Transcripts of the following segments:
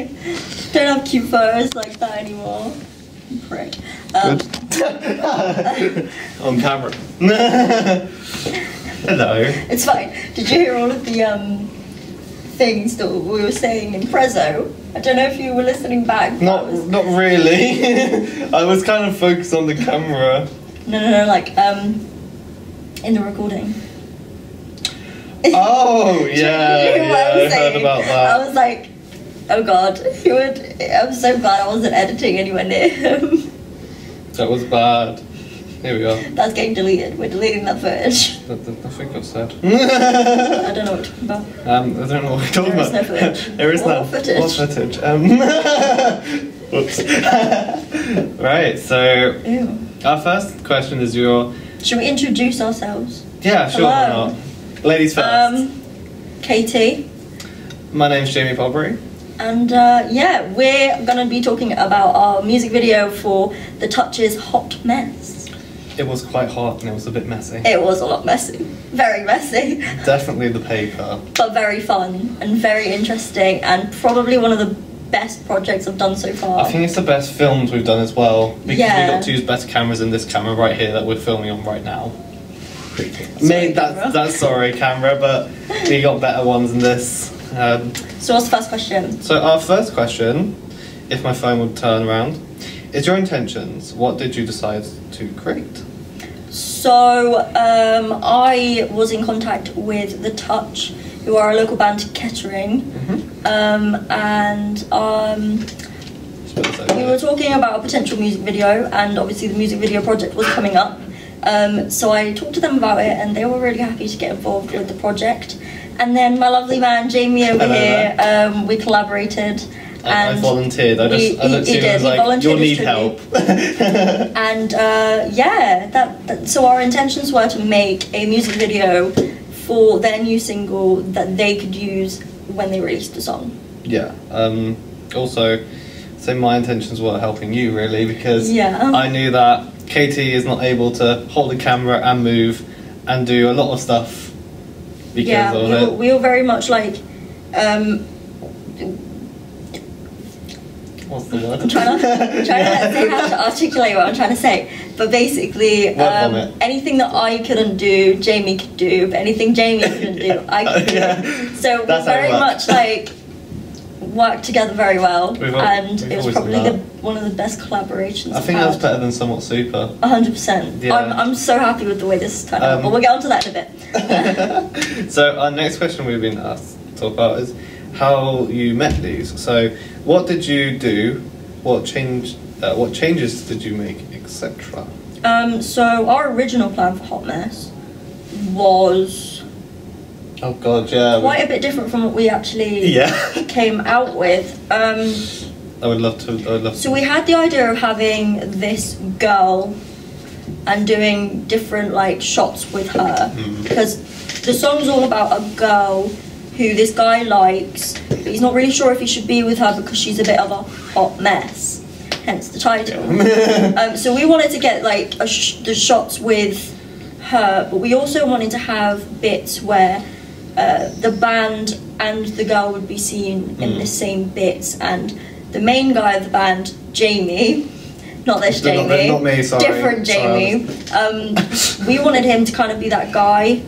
I don't have cute photos like that anymore. Prick. Um, On camera. Hello. it's fine. Did you hear all of the um, things that we were saying in Prezzo? I don't know if you were listening back. Not was- not really. I was kind of focused on the camera. No, no, no, like um, in the recording. Oh yeah, yeah, I heard about I was like, oh god, he would. I'm so glad I wasn't editing anywhere near him. That was bad. Here we are. That's getting deleted. We're deleting that footage. Th- th- Nothing got said. I don't know what you're talking about. Um, I don't know what we're talking There is about. no footage. there is What no footage? What footage? Um, whoops. right. So Ew. our first question is your. Should we introduce ourselves? Yeah, sure. Why Hello. not? Ladies first. Um, Katie. My name's Jamie Podbury. And uh, yeah, we're gonna be talking about our music video for The Touch's Hot Mess. It was quite hot and it was a bit messy. It was a lot messy. Very messy. Definitely the paper. but very fun and very interesting and probably one of the best projects I've done so far. I think it's the best films we've done as well because Yeah. we got to use better cameras than this camera right here that we're filming on right now. Sorry, Mate, camera. that's that's sorry camera, but we got better ones than this. Um, So what's the first question? so our first question, if my phone would turn around, is your intentions. What did you decide to create? So um, I was in contact with The Touch, who are a local band in Kettering, Mm-hmm. um, and um, Just put this over we were talking about a potential music video, and obviously the music video project was coming up. Um, so I talked to them about it, and they were really happy to get involved with the project. And then my lovely man Jamie over here, um, we collaborated. I, I volunteered. I just we- I looked he- at you he and was did, he like, volunteered you'll need help. and uh, yeah, that, that so our intentions were to make a music video for their new single that they could use when they released the song. Yeah. Um, also, so my intentions were helping you really because Yeah. I knew that Katie is not able to hold a camera and move and do a lot of stuff because yeah, of we it. were, we were very much like. Um, What's the word? I'm trying to, I'm trying to how to articulate what I'm trying to say. But basically, um, anything that I couldn't do, Jamie could do. But anything Jamie couldn't do, I could do. Yeah. So That's we how it very much like worked together very well, We've al- and we've it was always probably the, one of the best collaborations. I think I've that's had. better than somewhat super. hundred percent. Yeah. I'm I'm so happy with the way this has turned out, Um, but we'll get onto that in a bit. so our next question we've been asked to talk about is how you met these. So what did you do? What change? Uh, what changes did you make, etc. um, so our original plan for Hot Mess was Oh god, yeah. quite a bit different from what we actually yeah. came out with. Um, I would love to. I would love to. so we had the idea of having this girl and doing different like shots with her Mhm. because the song's all about a girl who this guy likes, but he's not really sure if he should be with her because she's a bit of a hot mess. Hence the title. um, so we wanted to get like a sh- the shots with her, but we also wanted to have bits where uh, the band and the girl would be seen in Mm. the same bits, and the main guy of the band, Jamie, not this Not- Jamie, not me, sorry. different Sorry, Jamie. Um, we wanted him to kind of be that guy.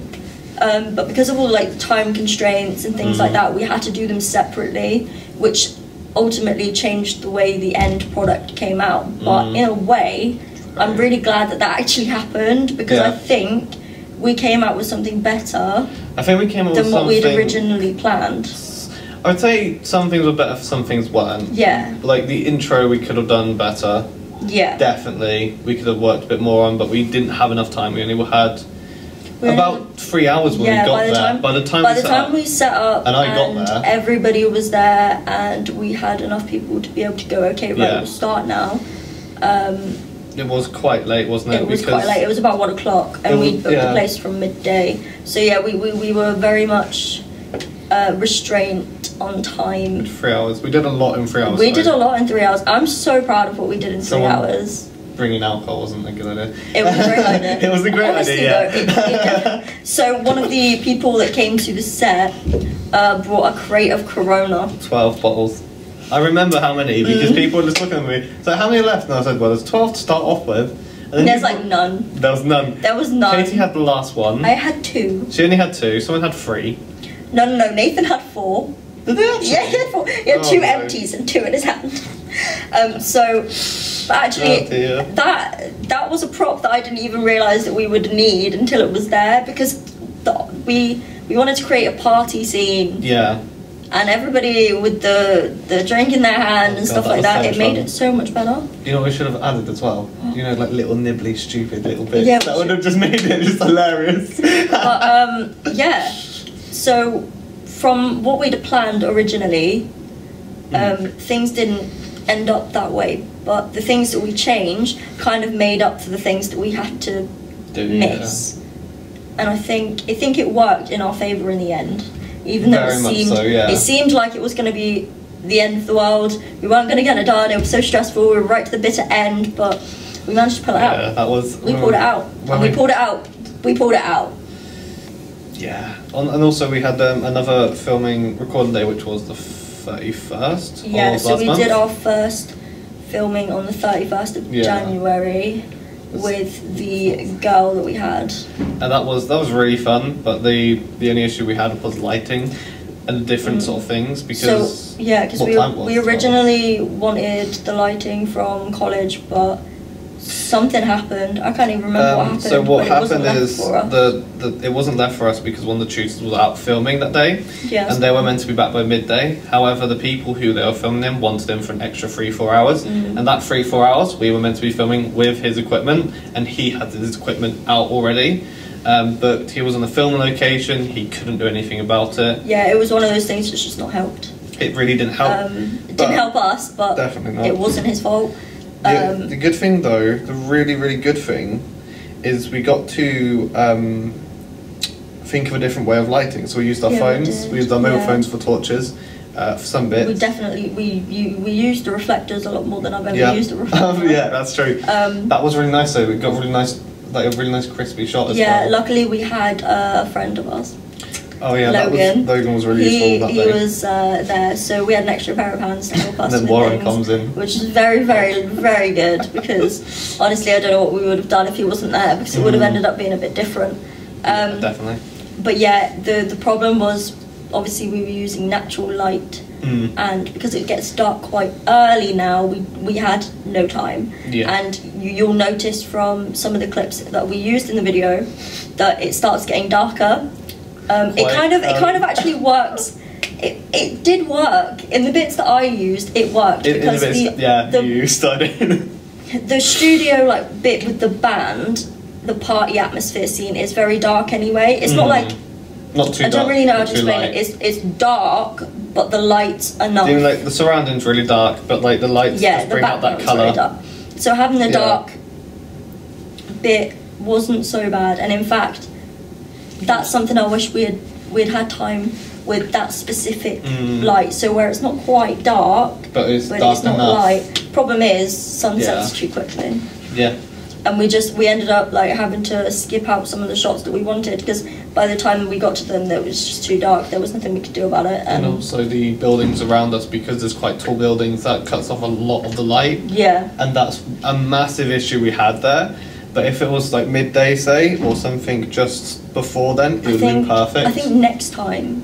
Um, but because of all like time constraints and things Mm. like that, we had to do them separately, which ultimately changed the way the end product came out. But Mm. in a way, I'm really glad that that actually happened because I think we came out with something better I think we came up with something. than with what we'd something- originally planned. I would say some things were better, some things weren't. Yeah, Like the intro, we could have done better. yeah. Definitely, we could have worked a bit more on, but we didn't have enough time. We only had We only- about three hours when we got by the there. time by the time by we the set time up, we set up And I got there. everybody was there and we had enough people to be able to go okay right Yeah. we'll start now um, it was quite late, wasn't it? it was because quite late it was about one o'clock and we booked yeah. the place from midday so yeah we, we, we were very much uh, restrained on time three hours. We did a lot in three hours. we did a lot in three hours I'm so proud of what we did in three hours Bringing alcohol wasn't a good idea. It was a great idea. it was a great Honestly, idea. though, it- it- so one of the people that came to the set uh, brought a crate of Corona. Twelve bottles. I remember how many because Mm. people were just looking at me. So how many left? And I said, well, there's twelve to start off with. And then There's like none. there was none. There was none. Katie had the last one. I had two. She only had two. Someone had three. No, no, no. Nathan had four. Did they actually? Yeah, he had four. He had Oh, two no. empties and two in his hand. Um, so, but actually, Oh, dear. that that was a prop that I didn't even realize that we would need until it was there because the, we we wanted to create a party scene Yeah. And everybody with the the drink in their hand Oh, and God, stuff that like that. so It made fun. it so much better. You know what we should have added as well? You know, like little nibbly, stupid little bits. Yeah, that would have just made it just hilarious. But um, yeah, so from what we'd planned originally, um, things didn't end up that way. But the things that we changed kind of made up for the things that we had to Do, yeah. miss. And I think I think it worked in our favour in the end. Even though Very it seemed so, yeah. it seemed like it was going to be the end of the world. We weren't going to get it done. It was so stressful. We were right to the bitter end, but we managed to pull it Yeah, out. that was. We pulled it out. And we we- pulled it out. We pulled it out. Yeah, and also we had um, another filming recording day, which was the thirty first. Yeah, so we month. did our first filming on the 31st of Yeah. January with the girl that we had. and that was that was really fun. But the the only issue we had was lighting and different mm. sort of things because so, yeah, because we, we it as well? originally wanted the lighting from college, but something happened. I can't even remember what Um, happened. so what but it wasn't happened is the, the it wasn't left for us because one of the tutors was out filming that day, Yes. and they were meant to be back by midday. However, the people who they were filming them wanted him for an extra three four hours, Mm. and that three four hours we were meant to be filming with his equipment, and he had his equipment out already. Um, but he was on the film location. He couldn't do anything about it. yeah, it was one of those things that's just not helped. It really didn't help. Um, it didn't help us, but Definitely not. it wasn't his fault. The, Um, the good thing, though, the really, really good thing, is we got to um, think of a different way of lighting. So we used our Yeah, phones, did, we, used our mobile yeah. phones for torches, uh, for some bits. we definitely we you, we used the reflectors a lot more than I've ever yeah. used a reflector. yeah, that's true. Um, that was really nice, though. We got really nice, like a really nice crispy shot as yeah, well. luckily we had uh, a friend of ours. Oh yeah, that was Logan. Logan was really he useful that he was uh, there, so we had an extra pair of hands to help us. and then Warren things, comes in. which is very, very, very good because honestly, I don't know what we would have done if he wasn't there because it would have Mm. ended up being a bit different. Yeah, Um, definitely. but yeah, the the problem was obviously we were using natural light, Mm. and because it gets dark quite early now, we we had no time. Yeah. And you, you'll notice from some of the clips that we used in the video that it starts getting darker. Um, it kind of it kind of actually works. It, it did work in the bits that I used. It worked In, in the because bits, the yeah, the, you started. the studio like bit with the band, the party atmosphere scene is very dark anyway. It's not Mm. like not too I dark. don't really know how not to explain light. it. It's it's dark, but the lights enough. Doing like the surroundings really dark, but like the lights yeah, just bring out that colour. dark. So having the Yeah. dark bit wasn't so bad, and in fact, that's something I wish we had we'd had time with that specific Mm. light. So where it's not quite dark, But it's but dark it's not enough. light. Problem is, sun sets Yeah. too quickly. Yeah. and we just we ended up like having to skip out some of the shots that we wanted because by the time we got to them it was just too dark there was nothing we could do about it And and also the buildings around us, because there's quite tall buildings, that cuts off a lot of the light, yeah and that's a massive issue we had there. But if it was like midday, say, or something just before then, it I would have think been perfect. I think next time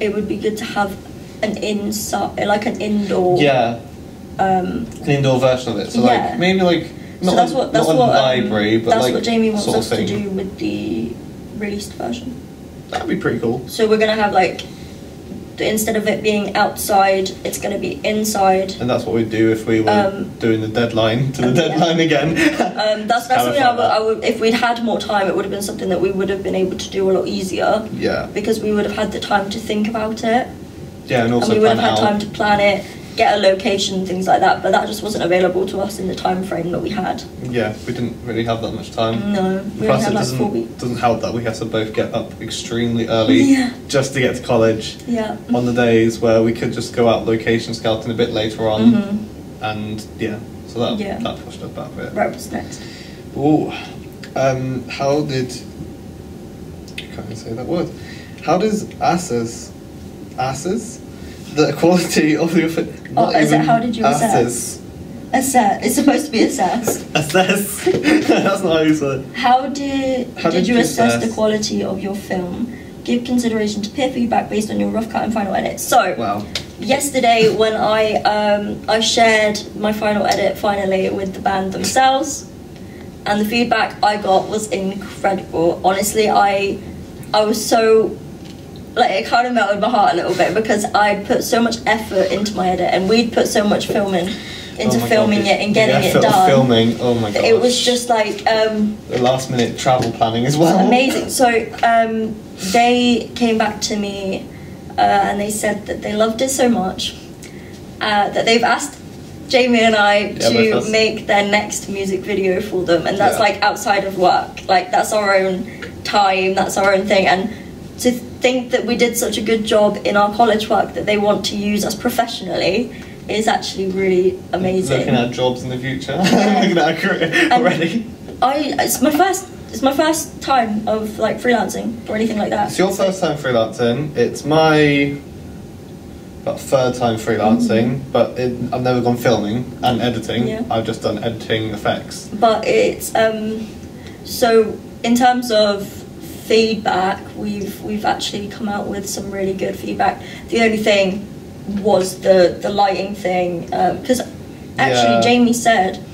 it would be good to have an inside like an indoor yeah, um an indoor version of it. So Yeah. like maybe like not so that's what that's what um, library, but that's like what Jamie wants us to do with the released version That'd be pretty cool. so we're gonna have like instead of it being outside it's gonna be inside And that's what we'd do if we were Um, doing the deadline to the um, yeah. deadline again. Um, that's that's something I would. I would. If we'd had more time, it would have been something that we would have been able to do a lot easier yeah, because we would have had the time to think about it, yeah, and also and we would have had out. time to plan it, get a location, things like that. But that just wasn't available to us in the time frame that we had. Yeah, we didn't really have that much time. No, we Plus, only it like doesn't four weeks. doesn't help that we have to both get up extremely early Yeah. just to get to college Yeah. on the days where we could just go out location scouting a bit later on, Mhm. and yeah, so that Yeah. that pushed us back a bit. Right, what's next? Ooh, um, how did I can't even say that word? How does asses, asses, the quality of your. Fi- Oh, is it- how did you assess? Assess. It's supposed to be assessed. Assess. That's not how you said. How did How did did you you assess assess? the quality of your film? Give consideration to peer feedback based on your rough cut and final edit. So Wow. yesterday when I um, I shared my final edit finally with the band themselves, and the feedback I got was incredible. Honestly, I I was so like it kind of melted my heart a little bit because I'd put so much effort into my edit and we'd put so much filming into Oh filming God, it and getting it done. Filming. Oh my god. It was just like um, the last minute travel planning as well. amazing. So um, they came back to me uh, and they said that they loved it so much uh, that they've asked Jamie and I Yeah, to make their next music video for them, and that's Yeah. like outside of work. Like that's our own time, that's our own thing, and to think that we did such a good job in our college work that they want to use us professionally is actually really amazing. Looking at jobs in the future. Yeah. Looking at a career And already. I it's my first it's my first time of like freelancing or anything like that. It's your first time freelancing. It's my about third time freelancing, but it, I've never gone filming and editing. Yeah. I've just done editing effects. but it's um so in terms of feedback we've we've actually come out with some really good feedback the only thing was the the lighting thing um, because actually Yeah. jamie said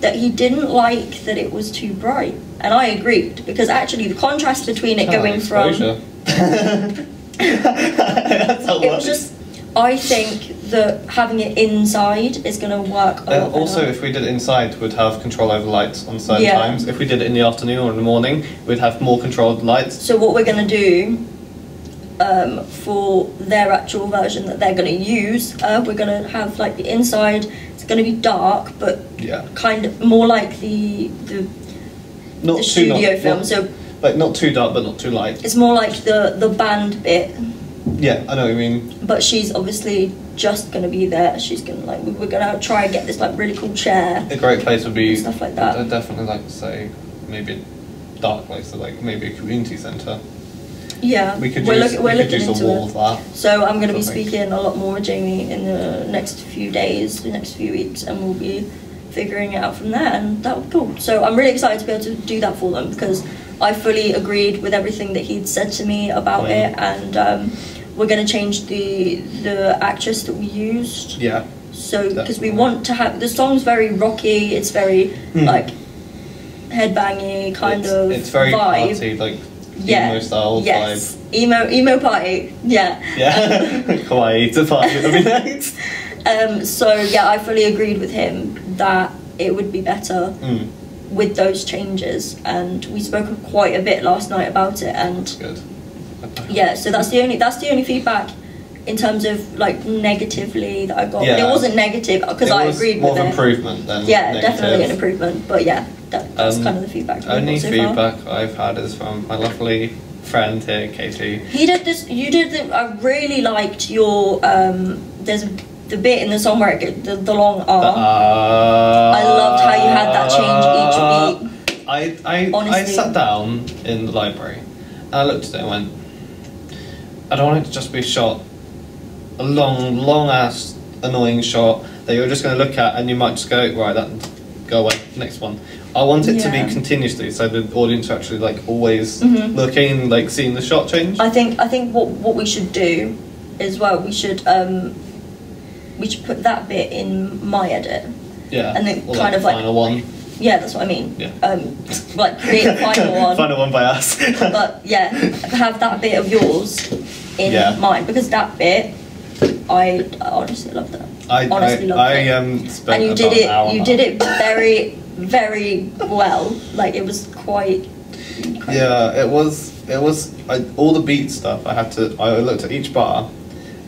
that he didn't like that it was too bright and i agreed because actually the contrast between it Kind of going from exposure. That's how it was just i think that having it inside is going to work a Uh, lot also, if we did it inside, we'd have control over lights on certain Yeah. times. If we did it in the afternoon or in the morning, we'd have more controlled lights. So what we're going to do um, for their actual version that they're going to use, uh, we're going to have like the inside. It's going to be dark, but Yeah. kind of more like the the, Not the too studio not, film. not- so like not too dark, but not too light. it's more like the the band bit. Yeah, I know. what you mean, But she's obviously just going to be there. She's going to like we're going to try and get this like really cool chair. a great place would be Stuff like that. I'd definitely like to say maybe a dark place, so like maybe a community centre. Yeah, We could we're, use, look, we're we could looking use into it. that. So I'm going to be speaking a lot more with Jamie in the next few days, the next few weeks, and we'll be figuring it out from there, and that would be cool. So I'm really excited to be able to do that for them because I fully agreed with everything that he'd said to me about Mm. it, and um, we're going to change the the actress that we used. Yeah. So because we want to have the song's very rocky, it's very Hmm. like headbangy kind it's, of It's very vibe. party, like Yeah. emo style yes. Emo emo party. Yeah. vibe. Yeah. Kawaii to party be next. Um, so yeah, I fully agreed with him that it would be better Mm, with those changes, and we spoke quite a bit last night about it. And good. Yeah, so that's the only that's the only feedback in terms of like negatively that I got. Yeah. It wasn't negative because I agreed more with of it. improvement than Yeah, negative. definitely an improvement. But yeah, that, that's Um, kind of the feedback. Only so far. feedback I've had is from my lovely friend here, Katie. He did this. You did. The, I really liked your. Um, there's the bit in the song where it get, the, the long R. Uh, I loved how you had that change each beat. I, I, I sat down in the library and I looked at it and went, I don't want it to just be shot a long, long ass, annoying shot that you're just going to look at and you might just go, right, that go away, next one. I want it to be continuously so the audience are actually like always Mhm. looking, like seeing the shot change. I think I think what what we should do as well. We should um, we should put that bit in my edit. yeah, and then or kind the of like- final one. Yeah, that's what I mean. Yeah. Um, like create a final one. final one by us. But yeah, have that bit of yours in Yeah. mine because that bit, I, I honestly love that. I, honestly I, loved I it. um, spent and you did it. You did it very, very well. Like it was quite. quite Yeah, it was. It was I, all the beat stuff. I had to. I looked at each bar,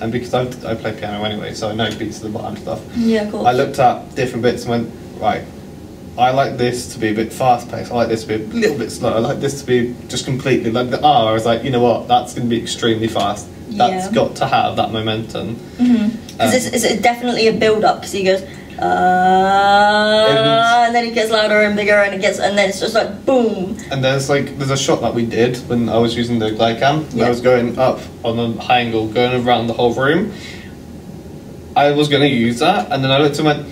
and because I, I play piano anyway, so I know beats of the bar and stuff. Yeah, cool. I looked at different bits and went right. I like this to be a bit fast paced. I like this to be a little bit slow. I like this to be just completely like the R. I was like, you know what? That's going to be extremely fast. That's Yeah. got to have that momentum. Because Um, it's, it's definitely a build up. Because he goes, uh, and then it gets louder and bigger, and it gets, and then it's just like boom. And there's like there's a shot that we did when I was using the glide cam. and Yeah. I was going up on a high angle, going around the whole room. I was going to use that, and then I looked and went,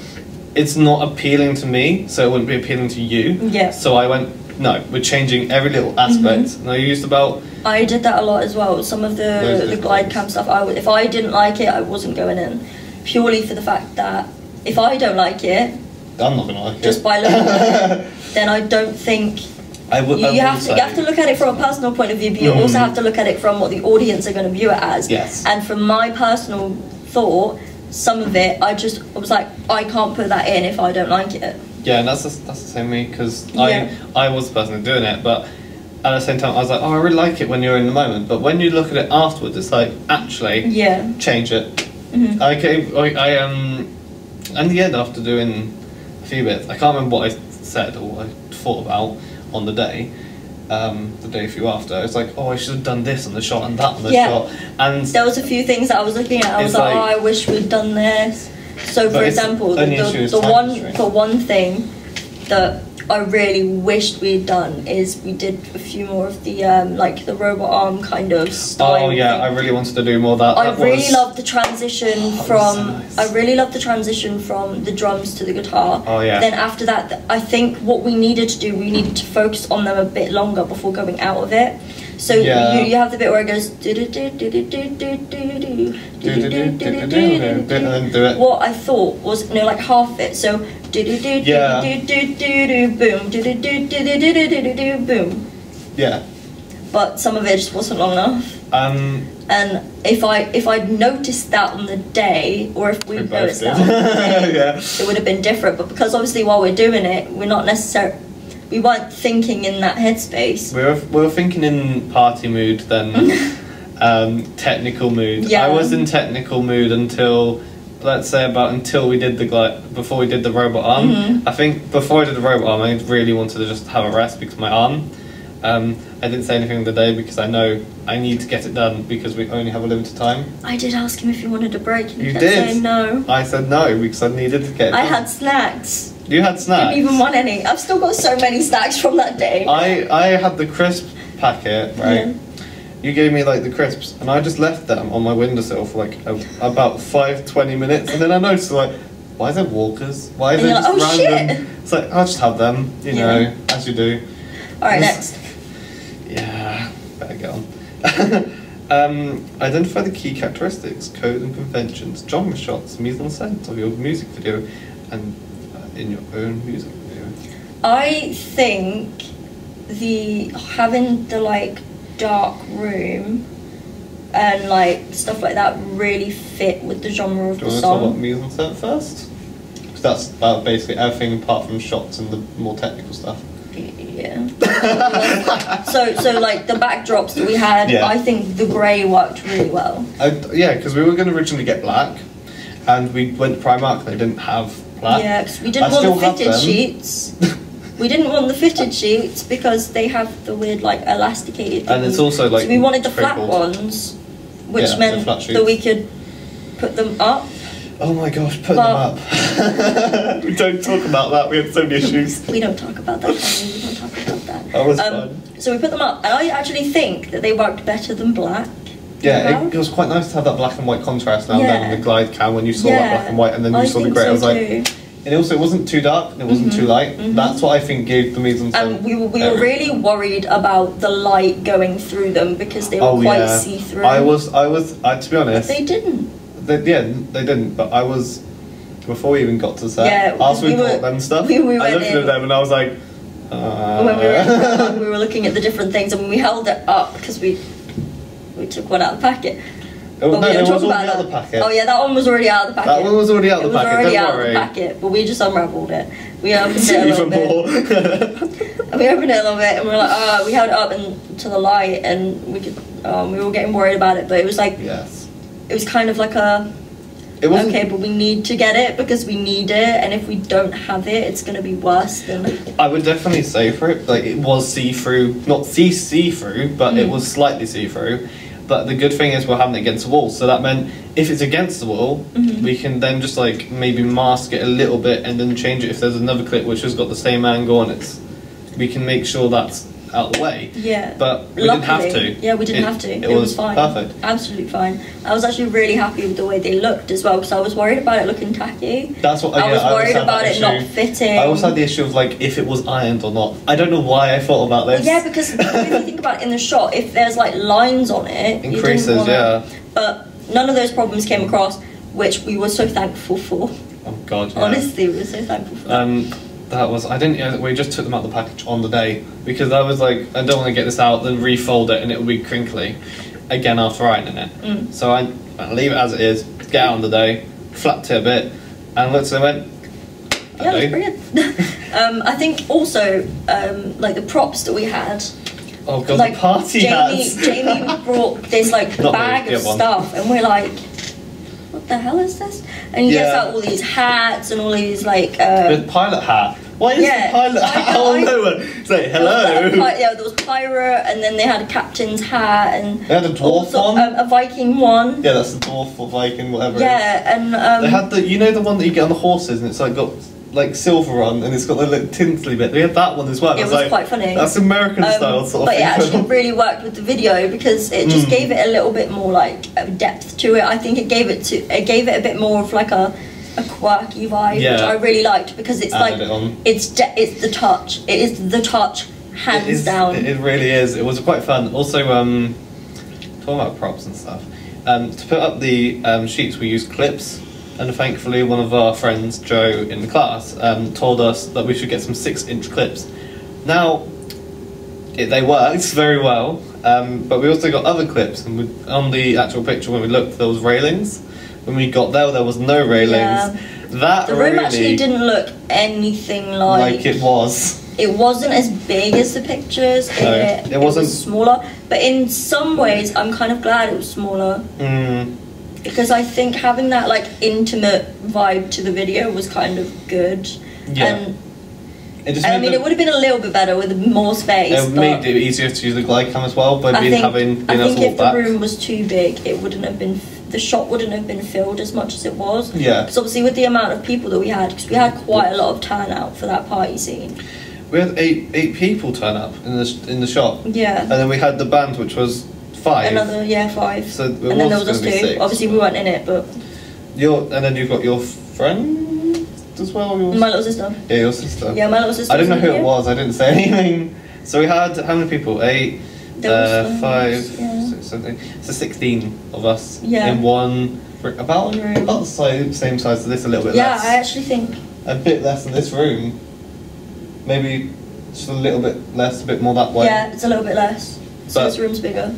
it's not appealing to me, so it wouldn't be appealing to you. Yeah. So I went, no, we're changing every little aspect. And I used about, I did that a lot as well. Some of the the glide cam stuff, I if I didn't like it, I wasn't going in, purely for the fact that if I don't like it, I'm not going to like just it. by looking at it, then I don't think I would, you, I you have to say, you have to look at it from a personal point of view, but you also Mhm. have to look at it from what the audience are going to view it as. Yes. And from my personal thought, some of it, I just I was like, I can't put that in if I don't like it. Yeah, and that's the, that's the same me because Yeah. I I was the person doing it, but at the same time I was like, oh, I really like it when you're in the moment, but when you look at it afterwards, it's like actually Yeah. change it. Mhm. I came, I, I um, in the end after doing a few bits, I can't remember what I said or what I thought about on the day. Um, the day a few after, it's like, oh, I should have done this on the shot and that on the Yeah. shot, and There was a few things that I was looking at. I was like, like- oh, I wish we'd done this. So, for example, the, the, the one the one thing that I really wished we'd done is we did a few more of the um, like the robot arm kind of style. Oh yeah, thing. I really wanted to do more of that. I that really was... the transition oh, from so nice. I really love the transition from the drums to the guitar. Oh yeah. Then after that, I think what we needed to do, we needed to focus on them a bit longer before going out of it. So yeah. you, you have the bit where it goes What I thought was do do like half it. So yeah. Boom. Yeah. But some of it just wasn't long enough. Um, and if I if I'd noticed that on the day, or if we'd noticed did. that, day, yeah. it would have been different. But because obviously while we're doing it, we're not necessarily we weren't thinking in that headspace. We were we were thinking in party mood then, um, technical mood. Yeah. I was in technical mood until let's say about until we did the glide before we did the robot arm. Mhm. I think before I did the robot arm, I really wanted to just have a rest because my arm. Um, I didn't say anything the day because I know I need to get it done because we only have a limited time. I did ask him if he wanted a break, and You did. no. I said no because I needed to get. It I had snacks. You had snacks. Didn't even want any. I've still got so many snacks from that day. I I had the crisp packet, right? Yeah. You gave me like the crisps, and I just left them on my windowsill for like a, about five, 20 minutes, and then I noticed like, why is there walkers? Why is there you're just like, "Oh, random? It's like I'll just have them, you Yeah. know, as you do. All right, next. Yeah, better get on. um, identify the key characteristics, codes and conventions, genre shots, mise en scène of your music video, and uh, in your own music video. I think the having the like dark room and like stuff like that really fit with the genre of Do the you want to talk about mise en scène first? Because that's about basically everything apart from shots and the more technical stuff. Yeah. so so like the backdrops that we had, Yeah. I think the grey worked really well. I, yeah, because we were going to originally get black, and we went to Primark and they didn't have black. Yeah, 'cause we didn't want still the fitted sheets. We didn't want the fitted sheets because they have the weird like elasticated. And it's also, like, So we wanted the flat ones, which Yeah, meant that we could put them up. Oh my gosh, put But- them up. we don't talk about that. We had so many issues. We don't talk about that. We don't talk about that. That was Um, fun. So we put them up, and I actually think that they worked better than black. Yeah, it, it was quite nice to have that black and white contrast now and then in the glide cam when you saw that black and white and then you I saw the grey. I so was like, too. And also it wasn't too dark and it wasn't Mhm, too light. mhm. That's what I think gave the scène. And we were, we were really worried about the light going through them because they were Oh quite yeah, see through. I was, I was, uh, to be honest, They didn't. They, yeah, they didn't. But I was before we even got to set. Yeah, after we, we bought them stuff, we- we I looked in. at them and I was like, uh, when we were we were looking at the different things and we held it up because we we took one out of the packet. Oh, But no, we don't talk about out the that. packet. Oh yeah, that one was already out of the packet. That one was already out of it the was packet, already don't out worry. of the packet, but we just unraveled it. We opened it a little bit. And we opened it a little bit, and we were like, oh, we held it up and to the light, and we could. Um, we were getting worried about it, but it was like yes, it was kind of like a it wasn't. okay, but we need to get it because we need it, and if we don't have it, it's going to be worse than. I would definitely say for it, like it was see through, not see see through, but it Mm. was slightly see through. But the good thing is we're having it against the wall, so that meant if it's against the wall, Mhm. we can then just like maybe mask it a little bit and then change it if there's another clip which has got the same angle and it's. We can make sure that's out of the way. Yeah. But we didn't have to. Yeah, we didn't It- have to. it It, was, was fine. perfect. Absolutely fine. I was actually really happy with the way they looked as well because I was worried about it looking tacky. That's what I yeah, was worried had about it not fitting. I also had the issue of like if it was ironed or not. I don't know why I thought about this. yeah, because if you think about it in the shot, if there's like lines on it, Increases, wanna- yeah. But none of those problems came across, which we were so thankful for. Oh god. Yeah. Honestly, we were so thankful for. Um, that was I didn't. We just took them out of the package on the day because I was like, I don't want to get this out, then refold it, and it will be crinkly again after ironing it. Mm. So I, I leave it as it is. Get out on the day, flapped it a bit, and looked and went. yeah, was brilliant. um, I think also um, like the props that we had. Oh god, like the party Jamie, hats. Jamie brought this like Not bag of one. stuff, and we're like, "What the hell is this?" And he gets Yeah. out all these hats and all these like. Uh, the pilot hat. Why is Yeah, the pilot I hat know, out I- of nowhere? It's like there was, hello. yeah, there was pirate, and then they had a captain's hat, and They had a dwarf also, one. um, a Viking one. yeah, that's the dwarf or Viking, whatever. it is. Yeah, and um, They had the you know the one that you get on the horses and it's like got like silver on and it's got the little tinsely bit. They had that one as well. It was like, quite funny. That's American Um, style sort of but it actually really worked with the video because it just Mm. gave it a little bit more like depth to it. I think it gave it to it gave it a bit more of like a a quirky vibe, which Yeah. I really liked because it's Added like it it's de- it's the touch. It is the touch, hands It is- down. It, it really is. It was quite fun. Also, um, talking about props and stuff. Um, to put up the um, sheets, we used clips, and thankfully, one of our friends, Joe, in the class, um, told us that we should get some six-inch clips. Now, it, they worked very well, um, but we also got other clips, and we, on the actual picture when we looked, there was railings. When we got there, there was no railings. Yeah. That the room really, actually didn't look anything like, like it was. it wasn't as big as the pictures. No, it, it wasn't- was smaller, but in some ways, I'm kind of glad it was smaller. Mm, because I think having that like intimate vibe to the video was kind of good. Yeah. And, it just I mean, the- it would have been a little bit better with more space. It but made it easier to use the glide cam as well by I being think, having I being able think if walk the room was too big, it wouldn't have been. The shot wouldn't have been filled as much as it was. Yeah. Because obviously, with the amount of people that we had, because we had quite a lot of turnout for that party scene. We had eight eight people turn up in the in the shop, Yeah. and then we had the band, which was five. Another yeah five. So and then there was us two. six. Obviously, we weren't in it, but Your and then you've got your friend as well. Your, my little sister. yeah, your sister. Yeah, my little sister. I didn't know who in it was. I didn't say anything. So we had how many people? Eight, uh, five, yeah. six, eight. So sixteen of us Yeah. in one. About room. about the size, same size as this, a little bit Yeah, less. Yeah, I actually think a bit less than this room. Maybe just a little bit less, a bit more that way. Yeah, it's a little bit less. So But- this room's bigger.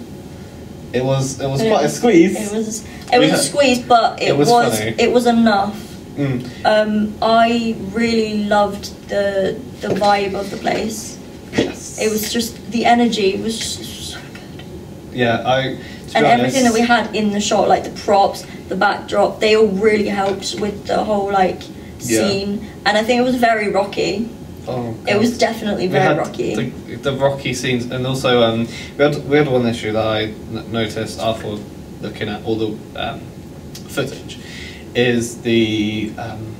It was it was And it quite a squeeze. It was it was a squeeze, but it, It was was, it was enough. Mm. Um, I really loved the the vibe of the place. Yes. It was just the energy was just so good, Yeah, I. And honest, everything that we had in the shot, like the props, the backdrop, they all really helped with the whole like Yeah. scene. And I think it was very rocky. Oh, It was definitely very rocky. The, the rocky scenes, and also um, we had we had one issue that I noticed after looking at all the um, footage, is the um,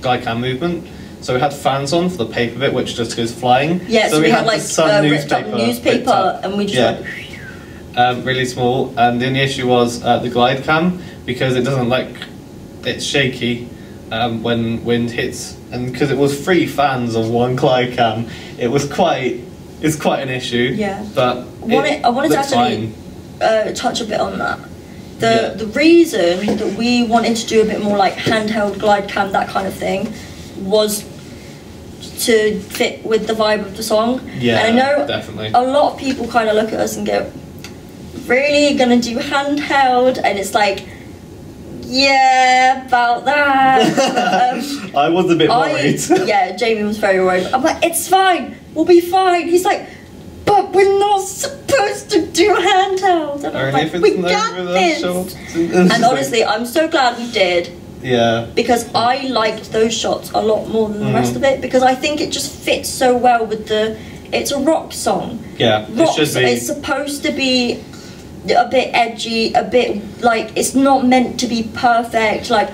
glide cam movement. So we had fans on for the paper bit, which just goes flying. Yeah, so, we, had, like the Sun uh, up newspaper, and we just Yeah. went. Um, really small. And the only issue was uh, the glide cam because it doesn't like it's shaky um, when wind hits, and because it was three fans on one glide cam, it was quite it's quite an issue. Yeah. but I wanted, I wanted to actually uh, touch a bit on that. The Yeah. the reason that we wanted to do a bit more like handheld glide cam that kind of thing was to fit with the vibe of the song. Yeah, and I know definitely. a lot of people kind of look at us and go, "Really gonna do handheld?" And it's like, yeah, about that. um, I was a bit I, worried. yeah, Jamie was very worried. I'm like, it's fine, we'll be fine. He's like, but we're not supposed to do handheld. And I'm like, we an got this. And honestly, I'm so glad we did yeah, because I liked those shots a lot more than the rest Mhm. of it because I think it just fits so well with the. It's a rock song. yeah, it Rock should be. is supposed to be a bit edgy, a bit like it's not meant to be perfect, like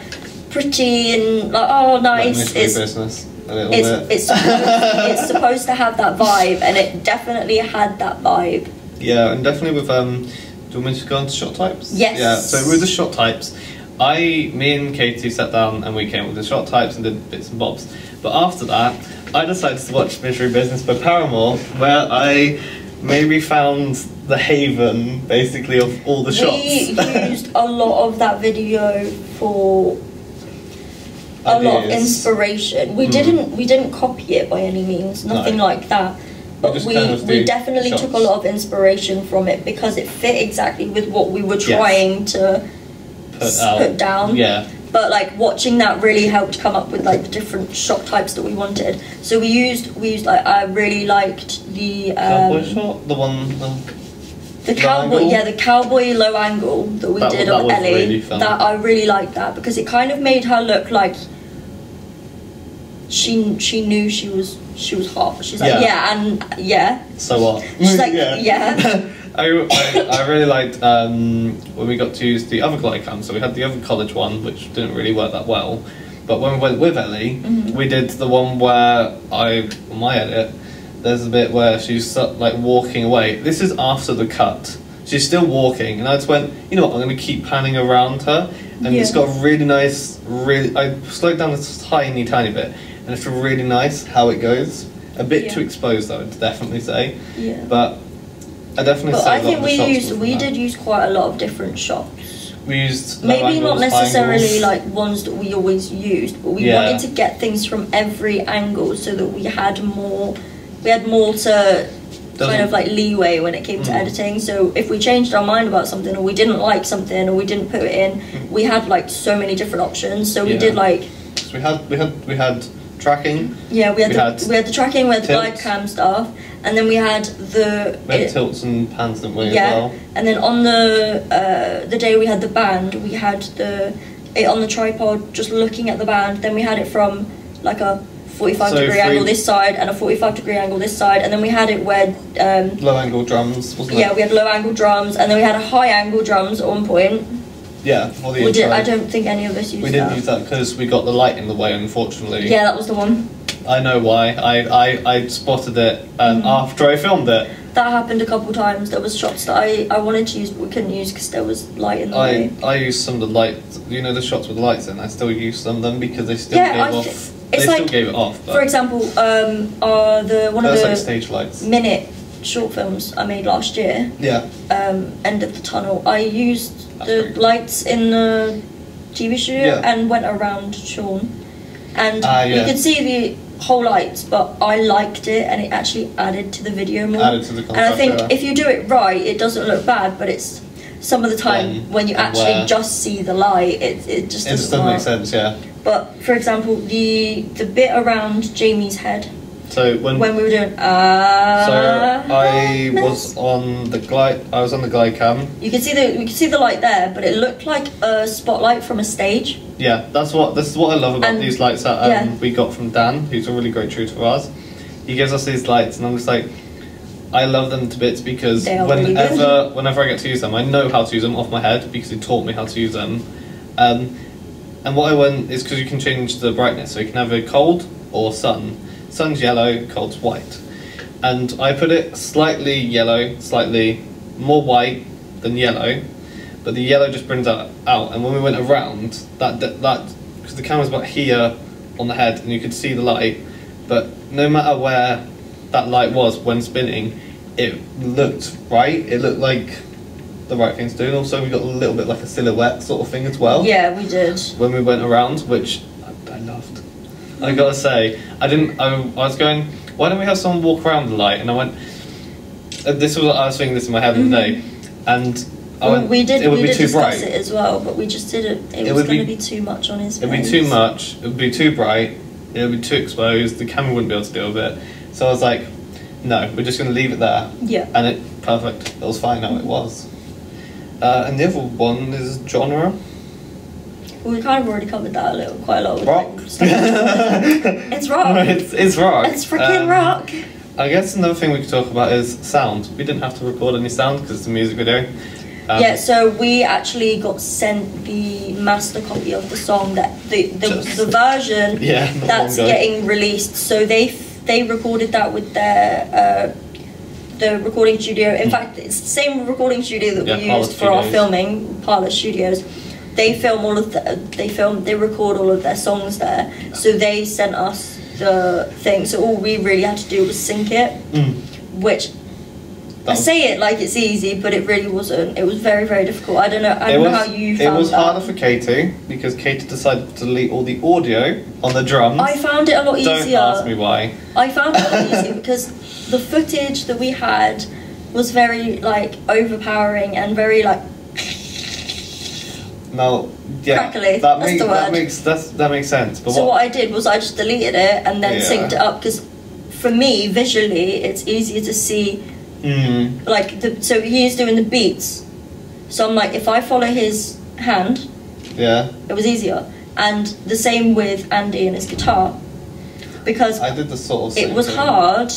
pretty and like oh nice. mystery It's business. a It's bit. it's supposed, it's supposed to have that vibe, and it definitely had that vibe. Yeah, and definitely with um. Do you want me to go on to shot types? Yes. Yeah. So with the shot types, I, me and Katie sat down and we came up with the shot types and did bits and bobs. But after that, I decided to watch Misery Business by Paramore, where I maybe found the haven basically of all the shots. We used a lot of that video for a lot of inspiration. We Mm. didn't we didn't copy it by any means, nothing No. like that. But just we, we definitely shots. took a lot of inspiration from it because it fit exactly with what we were Yes. trying to put, put down. Yeah. But like watching that really helped come up with like the different shot types that we wanted. So we used we used like I really liked the Cowboy um, shot, the one. Uh, the Low cowboy, angle? yeah, the cowboy low angle that we That did wa- of that was Ellie. really fun. That I really liked that because it kind of made her look like she she knew she was she was hot. She's like, Yeah. yeah, and yeah. so what? She's like, yeah. I, I, I really liked um, when we got to use the other glide cam. So we had the other college one, which didn't really work that well. But when we went with Ellie, Mhm. we did the one where I, on my edit, there's a bit where she's like walking away. This is after the cut. She's still walking, and I just went, you know what? I'm going to keep panning around her, and it's got a really nice, really. I slowed down a tiny, tiny bit, and it's really nice how it goes. A bit Yeah. too exposed, I would definitely say, Yeah. but I definitely. But I think we used we that. did use quite a lot of different shots. We used Maybe not necessarily like ones that we always used, but we Yeah. wanted to get things from every angle so that we had more we had more to kind Doesn't- of like leeway when it came to Mm. editing. So if we changed our mind about something or we didn't like something or we didn't put it in, Mm. we had like so many different options. So we Yeah. did like So we had we had we had tracking, yeah, we had, We the, had we had the tracking, we had the tilts. glide cam stuff, and then we had the we had it- tilts and pans, didn't we? yeah, As well. and then on the uh, the day we had the band, we had the it on the tripod, just looking at the band. Then we had it from like a forty-five So degree angle this side and a forty-five degree angle this side, and then we had it where um, Low angle drums, wasn't yeah, it? we had low angle drums, and then we had a high angle drums at one point. Yeah, for the We did. I don't think any of us used we didn't that. use that because we got the light in the way, unfortunately. Yeah, that was the one. I know why. I, I, I spotted it um, Mhm. after I filmed it. That happened a couple times. There was shots that I, I wanted to use but we couldn't use because there was light in the I, way. I used some of the lights, you know, the shots with the lights in. I still use some of them because they still Yeah, gave I off. Thi- they it's still like- gave it off. For example, um, uh, the one of the like stage lights. minute short films I made last year, Yeah. um, End of the Tunnel, I used That's the cool. lights in the TV studio Yeah. and went around Sean. And Ah, you could see the whole lights, but I liked it and it actually added to the video more. Added to the and I think yeah. if you do it right, it doesn't look bad, but it's some of the time When when you actually just see the light, it, it just It doesn't doesn't make sense, yeah. But for example, the the bit around Jamie's head So when when we were doing uh so I was on the glide I was on the glide cam. you could see the we could see the light there, but it looked like a spotlight from a stage. Yeah, that's what this is what I love about And- these lights that um, yeah. we got from Dan, who's a really great tutor of ours. He gives us these lights, and I'm just like, I love them to bits because They are really whenever whenever I get to use them, I know how to use them off my head because he taught me how to use them. Um, and what I want is because you can change the brightness, so you can have a cold or sun. Sun's yellow, cold's white, and I put it slightly yellow, slightly more white than yellow, but the yellow just brings that out. And when we went around, that that because the camera's about here on the head, and you could see the light, but no matter where that light was when spinning, it looked right. It looked like the right thing to do. And also, we got a little bit like a silhouette sort of thing as well Yeah, we did. when we went around, which I, I loved. I gotta say, I didn't. I, I was going. Why don't we have someone walk around the light? And I went. uh, This was I was thinking this in my head the other day, and I went. Mm-hmm. we did It would we be did too discuss bright. it as well, but we just didn't it, It was gonna be, too much on his It'd be too much. It would be too bright. It would be too exposed. The camera wouldn't be able to deal with it. So I was like, no, we're just gonna leave it there. Yeah. And it perfect. It was fine how it was. Uh, and the other one is genre. Well, we kind of already covered that a little quite a lot with Rock. it's rock. it's, it's rock. It's freaking Um, rock. I guess another thing we could talk about is sound. We didn't have to record any sound because it's a music video. Um, yeah, so we actually got sent the master copy of the song that the the, Just- the version Yeah, that's getting released. So they f- they recorded that with their uh, the recording studio. In fact, it's the same recording studio that Yeah, we used for our filming, Pilot Studios. They film all of the, they film they record all of their songs there. So they sent us the thing. So all we really had to do was sync it, Mm. which I say it like it's easy, but it really wasn't. It was very, very difficult. I don't know. I don't was, know how you found it was that. harder for Katie because Katie decided to delete all the audio on the drums. I found it a lot Don't easier. ask me why. I found it a lot easier because the footage that we had was very like overpowering and very like No, yeah, Crackly, that that makes that makes sense. But so what, what I did was I just deleted it and then Yeah. synced it up because for me visually it's easier to see Mm, like the so he's doing the beats. So I'm like if I follow his hand yeah, it was easier. And the same with Andy and his guitar. Because I did the sort of. it was thing. hard.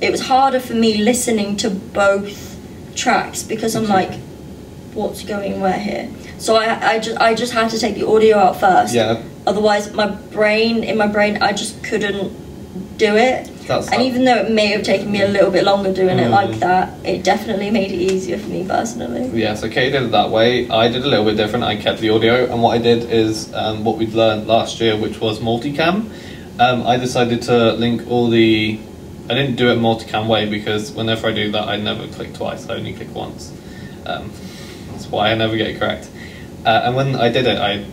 It was harder for me listening to both tracks because I'm like, what's going where here? So I, I just I just had to take the audio out first. Yeah, Otherwise, my brain in my brain I just couldn't do it. that's. And even though it may have taken me a little bit longer doing it like Mm. that, it definitely made it easier for me personally. Yeah, so did it that way. I did a little bit different. I kept the audio, and what I did is um, what we'd learned last year, which was multicam. Um, I decided to link all the. I didn't do it multicam way because whenever I do that, I never click twice. I only click once. Um, that's why I never get it correct. Uh, and when I did it, I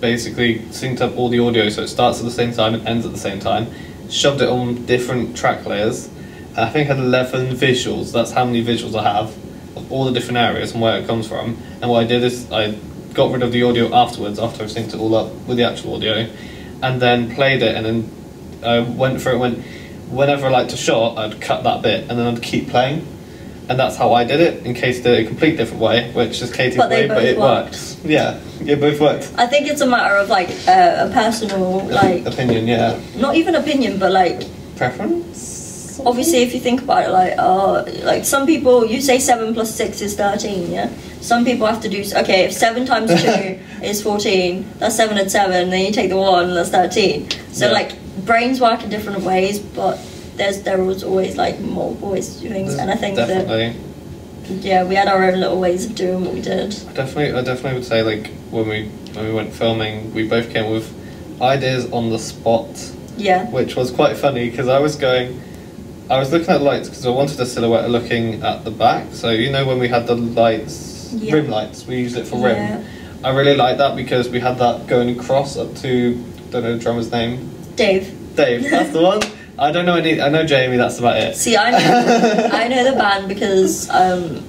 basically synced up all the audio so it starts at the same time and ends at the same time. Shoved it on different track layers. I think I had 11 visuals. That's how many visuals I have of all the different areas and where it comes from. And what I did is I got rid of the audio afterwards after I synced it all up with the actual audio, and then played it and then I went through it. Went whenever I liked a shot, I'd cut that bit and then I'd keep playing. And that's how I did it. In case did it a complete different way, which is Katie's But way, but it worked. worked. Yeah, it both worked. I think it's a matter of like uh, a personal like opinion, yeah. not even opinion, but like Preference. obviously if you think about it like uh like some people you say 7 plus 6 is 13 yeah some people have to do okay if 7 times 2 is 14 that's 7 and 7 then you take the 1 that's 13 so Yeah. like brains work in different ways but there's there was always like multiple ways to do things and i think definitely. that yeah we had our own little ways of doing what we did I definitely, I definitely would say like when we when we went filming, we both came with ideas on the spot, yeah which was quite funny because I was going, I was looking at lights because I wanted a silhouette looking at the back. So you know when we had the lights, Yeah. rim lights, we used it for rim. Yeah. I really liked that because we had that going across up to don't know the drummer's name, dave Dave. That's the one. I don't know any. I know Jamie. That's about it. See, I know, I know the band because um,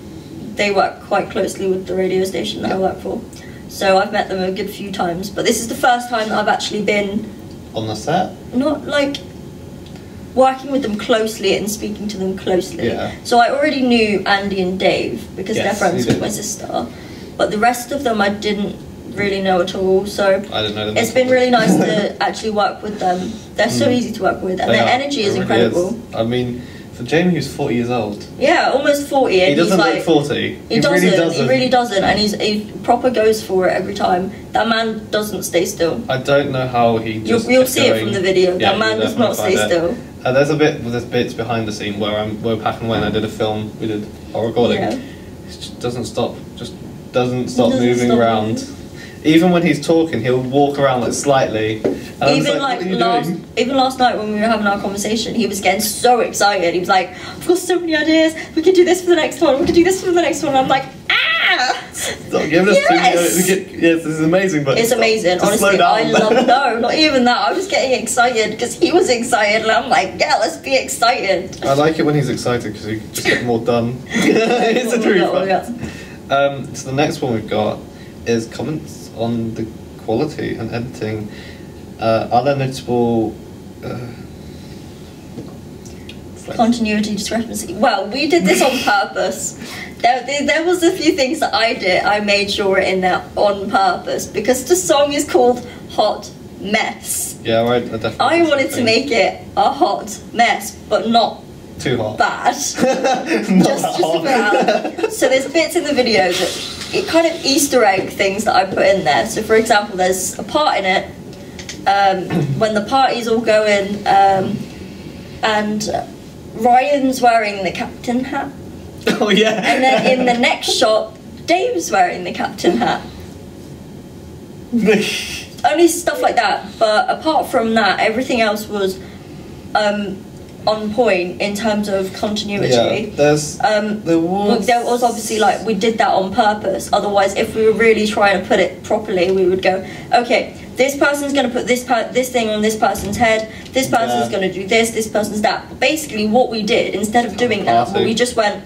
they work quite closely with the radio station that I work for. So I've met them a good few times, but this is the first time that I've actually been On the set. not like working with them closely and speaking to them closely. Yeah. So I already knew Andy and Dave because they're friends with my sister, but the rest of them I didn't really know at all. So I don't know. them it's been really nice to actually work with them. They're so Mm. easy to work with, and They their are. energy is It really incredible. I mean, for Jamie, who's forty years old, Yeah, almost forty, and he doesn't he's like forty. he, doesn't, really doesn't. he really doesn't, and he's he proper goes for it every time. That man doesn't stay still. I don't know how he You'll, just. you'll kept see it going. from the video. Yeah, that man you'll does not definitely stay it. still. Uh, there's a bit, there's bits behind the scene where I'm, where Pack and Wayne, I did a film, we did a recording. Yeah. He just doesn't stop, just doesn't stop doesn't moving stop around. moving. Even when he's talking, he'll walk around like slightly. And even like, you last, doing? even last night when we were having our conversation, he was getting so excited. He was like, "I've got so many ideas. We could do this for the next one. We could do this for the next one." I'm like, "Ah!" Stop giving us Yes! too many. Yes, this is amazing, but It's amazing. Honestly, I love. No, not even that. I was getting excited because he was excited, and I'm like, "Yeah, let's be excited." I like it when he's excited because he just get more done. it's a true Oh, yeah. fact. Um, so the next one we've got is comments on the quality and editing. Uh, are there notable? Uh, continuity discrepancy. Well, we did this on purpose. There, there, there was a few things that I did. I made sure in there on purpose because the song is called Hot Mess. yeah, right. I definitely. I wanted to make it a hot mess, but not Too hot. bad. Not just, that just about. So there's bits in the video that it kind of Easter egg things that I put in there. So for example, there's a part in it um, when the party's all going, um, and Ryan's wearing the captain hat, oh yeah. and then in the next shot, Dave's wearing the captain hat. Only stuff like that, but apart from that, everything else was um, on point in terms of continuity. yeah. There's Um, there was there was obviously like we did that on purpose. Otherwise, if we were really trying to put it properly, we would go, okay, this person's going to put this per- this thing on this person's head. This person's Yeah. going to do this. This person's that. But basically, what we did instead of doing that, we just went,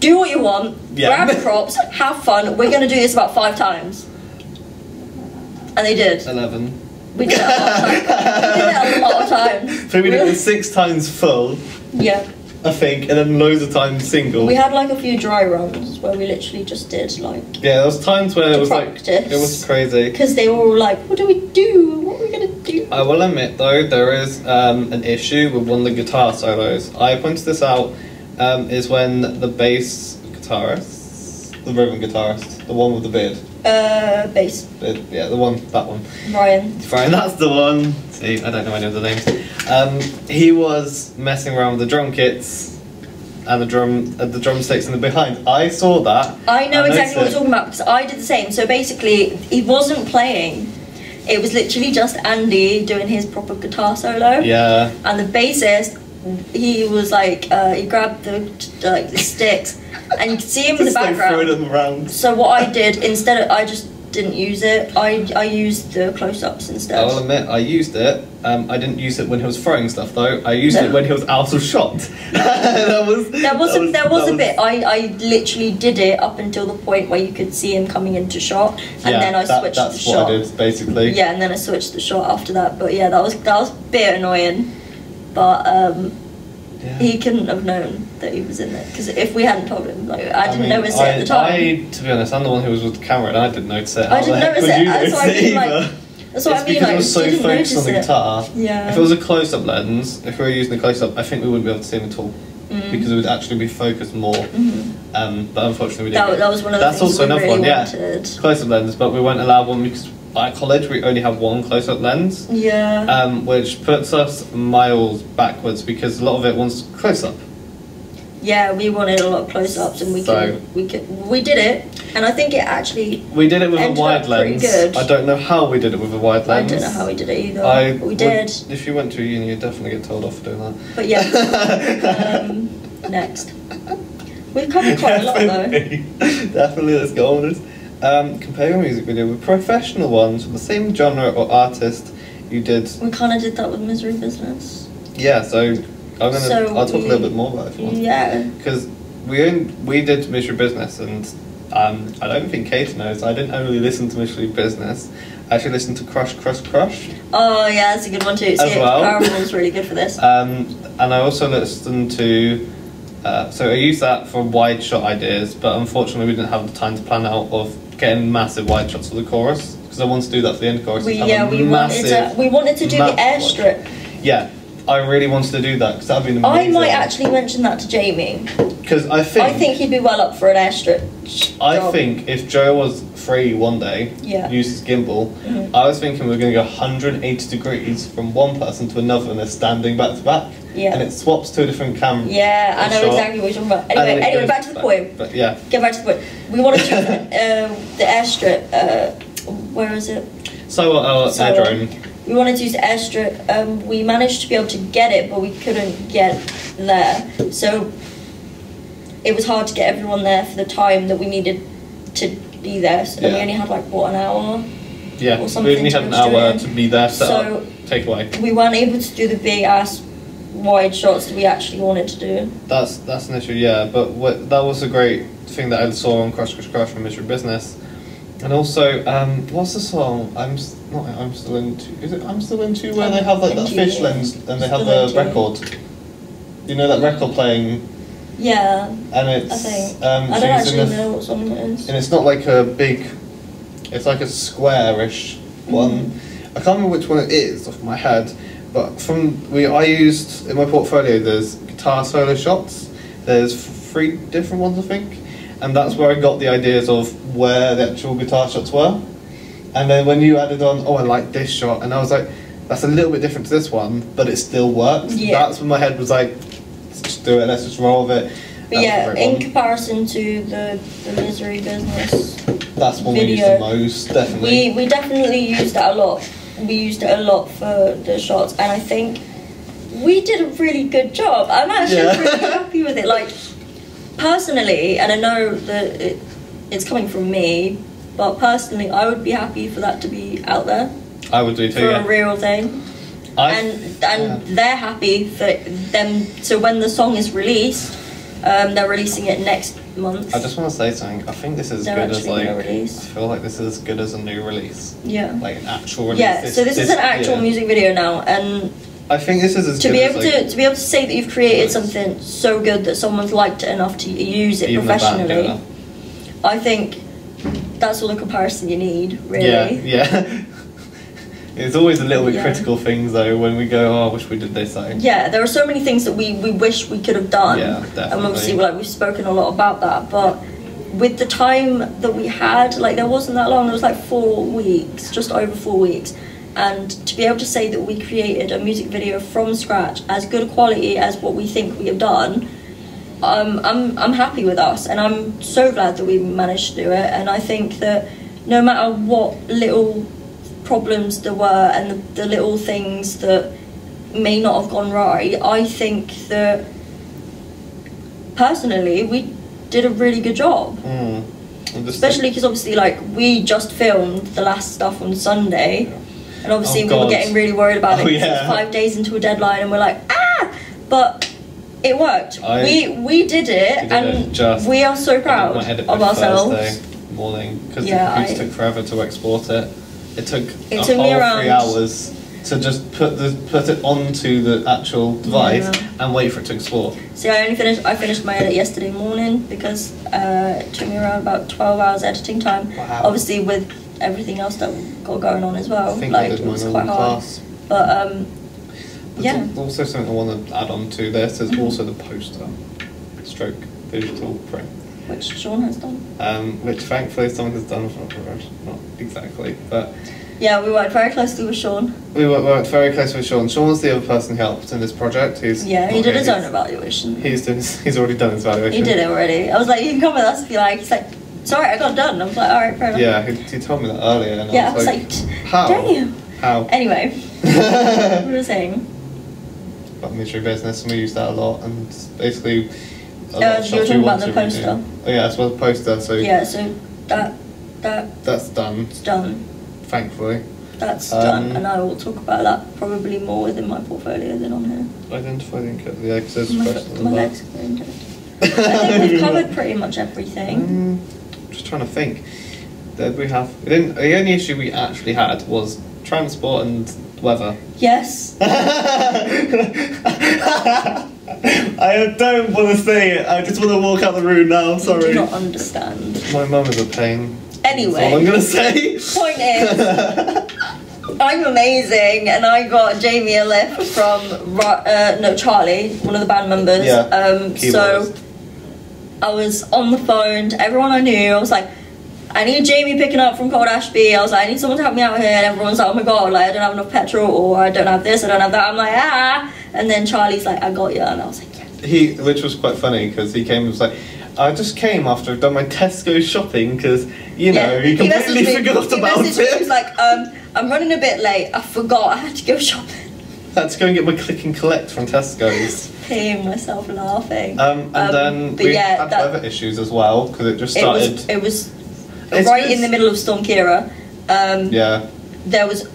do what you want, Yeah. grab props, have fun. We're going to do this about five times, and they did. eleven. We did it a lot of times. We did it a lot of times. I we did it six times full, Yeah. I think, and then loads of times single. We had like a few dry runs where we literally just did like yeah, there was times where it was like practice. it was crazy. because they were all like, "What do we do? What are we gonna do?" I will admit though there is um, an issue with one of the guitar solos. I pointed this out um, is when the bass guitarist, the rhythm guitarist, the one with the beard, Uh, bass, the- yeah, the one, that one. Ryan. Fine, that's the one. See, I don't know any of the names. Um, he was messing around with the drum kits and the drum, uh, the drumsticks in the behind. I saw that. I know exactly what you're talking about because I did the same. So basically, he wasn't playing. It was literally just Andy doing his proper guitar solo, Yeah, and the bassist. He was like, uh, he grabbed the like the sticks, and you could see him in the just like throwing background. them around. So what I did instead of I just didn't use it. I I used the close-ups instead. I'll admit, I used it. Um, I didn't use it when he was throwing stuff though. I used No. it when he was out of shot. that was. There was that a, there was that a bit. I, I literally did it up until the point where you could see him coming into shot, and yeah, then I that- switched that's the what shot. I did basically. Yeah, and then I switched the shot after that. But yeah, that was that was a bit annoying. But um, Yeah. he couldn't have known that he was in there because if we hadn't told him, like I didn't mean, notice I, it at the time. I, to be honest, I'm the one who was with the camera, and I didn't notice it. I How the didn't notice it. That's what I mean, like? That's what it's I mean. because Like, I was so focused on the notice it. guitar. Yeah. If it was a close-up lens, if we were using the close-up, I think we wouldn't be able to see him at all Mm. because it would actually be focused more. Mhm. Um, but unfortunately, we didn't. That, that was one of the That's also another really one. Yeah, wanted. close-up lens, but we weren't allowed one because at college we only have one close-up lens. Yeah. Um, which puts us miles backwards because a lot of it wants close-up. yeah, we wanted a lot of close-ups, and we So- could we could we did it, and I think it actually. We did it with a wide lens. good. I don't know how we did it with a wide lens. I don't know how we did it either. I but we would- did. If you went to uni, you'd definitely get told off for doing that. But yeah. um, next. We've covered quite a lot though. Definitely. Definitely, let's go on. Um, compare your music video with professional ones with the same genre or artist you did. We kind of did that with Misery Business. Yeah, so I'm gonna. So I'll talk we- a little bit more about it if you want. Yeah. Because we own, we did Misery Business, and um, I don't think Kate knows. I didn't only listen to Misery Business. I actually listened to Crush, Crush, Crush. Oh yeah, that's a good one too. As well. Paramore's really good for this. Um, and I also listened to. Uh, so I used that for wide shot ideas, but unfortunately we didn't have the time to plan out of getting massive wide shots for the chorus because I wanted to do that for the end chorus. we yeah we wanted to we wanted to do the massive airstrip. Yeah, I really wanted to do that because that'd been I might actually mention that to Jamie. because I think I think he'd be well up for an airstrip. I think if Joe was free one day, Yeah. use his gimbal. Mhm. I was thinking we are going to go 180 degrees from one person to another, and they're standing back to back. Yeah. And it swaps to a different camera. Yeah, I know shot. exactly what you're talking about. Anyway, anyway, back to the point. But yeah, Get back to the point. We wanted to uh, the airstrip. Uh, where is it? so uh, So, air drone. We wanted to use the airstrip. Um, we managed to be able to get it, but we couldn't get there. So it was hard to get everyone there for the time that we needed to be there. So, And we only had like what an hour. Yeah, or we only had an hour to be there, So- take away. We weren't able to do the big ass wide shots that we actually wanted to do. That's that's an issue, yeah. But what, that was a great thing that I saw on Crush Crush Crush from Misery Business. And also, um, what's the song? I'm s- not. I'm still into. Is it? I'm still into where they have like that fish lens and they have the record. You know that record playing, Yeah, and it's I think. um, I don't actually know what song it is. and it's not like a big. It's like a squarish one. Mm. I can't remember which one it is off my head, but from we I used in my portfolio. There's guitar solo shots. There's three different ones I think, and that's where I got the ideas of where the actual guitar shots were. And then when you added on, oh, I like this shot, and I was like, that's a little bit different to this one, but it still works. Yeah. That's when my head was like, just do it. Let's just roll with it. But yeah, was a great in comparison to the, the misery business, that's one we used the most, definitely. we we definitely used it a lot. We used it a lot for the shots, and I think we did a really good job. I'm actually Yeah. really happy with it. Like personally, and I know that it, it's coming from me, but personally, I would be happy for that to be out there I would do too. for Yeah. a real thing. And and they're happy for them. So when the song is released, um, they're releasing it next month. I just want to say something. I think this is as They're good as like. I feel like this is as good as a new release, yeah. like an actual release. Yeah, so this is an actual yeah. music video now, and I think this is as to good be as, able like, to to be able to say that you've created something so good that someone's liked it enough to use it even professionally. I think that's all the comparison you need, really. Yeah, yeah. It's always a little bit Yeah. critical things though when we go, oh, I wish we did this. Though. Yeah, there are so many things that we, we wish we could have done. Yeah, definitely. And obviously, like we've spoken a lot about that, but with the time that we had, like there wasn't that long. It was like four weeks, just over four weeks, and to be able to say that we created a music video from scratch, as good quality as what we think we have done. Um, I'm I'm happy with us, and I'm so glad that we managed to do it. And I think that no matter what little problems there were and the, the little things that may not have gone right, I think that personally we did a really good job. Mm. Especially because obviously, like we just filmed the last stuff on Sunday, and obviously Oh, we were getting really worried about Oh, it. yeah. Five days into a deadline, and we're like, ah, but. It worked. I- we we did it, We did and just- we are so proud my edit by of ourselves. Thursday morning because Yeah, the piece I- took forever to export it. It took It took me around- three hours to just put the put it onto the actual device Yeah. and wait for it to export. See, I only finished. I finished my edit yesterday morning because uh, it took me around about twelve hours editing time. Wow. Obviously, with everything else that got going on as well, I think like it was quite hard. class. But um, There's yeah, al- also something I want to add on to this is also the poster, stroke digital print, which Sean has done. um, which thankfully someone has done for us. Exactly, but Yeah, we worked very closely with Sean. we worked very closely with Sean. Sean was the other person who helped in this project. He's Yeah, he did his own evaluation. He's done. He's already done his evaluation. He did it already. I was like, you can come with us if you like. He's like, sorry, I got done. I was like, all right, fair enough. Yeah, he, he told me that earlier, and Yeah, I was like, how? damn. How? Anyway, what were we saying? About misery business, and we use that a lot, and basically. A lot Uh, of you were we talking about the poster. Oh yeah, as well poster. So Yeah, so that that's that's done, done. thankfully. That's Um, done, and I will talk about that probably more within my portfolio than on here. Identify the inc- yeah, because there's My, my legs are dead. I think we've covered pretty much everything. Um, just trying to think. Did we have? We didn't, the only issue we actually had was transport and weather. Yes. I don't want to say it. I just want to walk out the room now. Sorry. You do not understand. My mum is a pain. Anyway. That's all I'm gonna say. Point is, I'm amazing, and I got Jamie a lift from uh, no Charlie, one of the band members. Yeah, Um, so. I was on the phone to everyone I knew. I was like, I need Jamie picking up from Cold Ashby. I was like, I need someone to help me out here. And everyone's like, oh my god, like I don't have enough petrol, or I don't have this, I don't have that. I'm like, ah. And then Charlie's like, I got you, and I was like, yeah. he, which was quite funny because he came and was like, I just came after I've done my Tesco shopping because you know Yeah, he completely me- forgot about messaged me, He it. was like, um, I'm running a bit late. I forgot I had to go shopping. I had to go and get my click and collect from Tesco's. Peeing myself laughing. Um, and Um, then we yeah, had that- weather issues as well because it just it started. was it was right in the middle of Storm Ciara. Um, yeah, There was